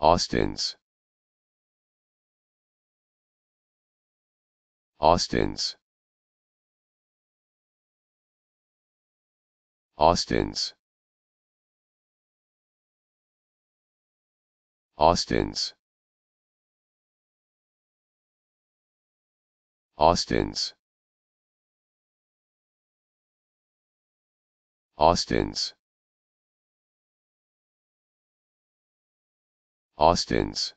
Austin's. Austin's. Austin's. Austin's. Austin's. Austin's Austin's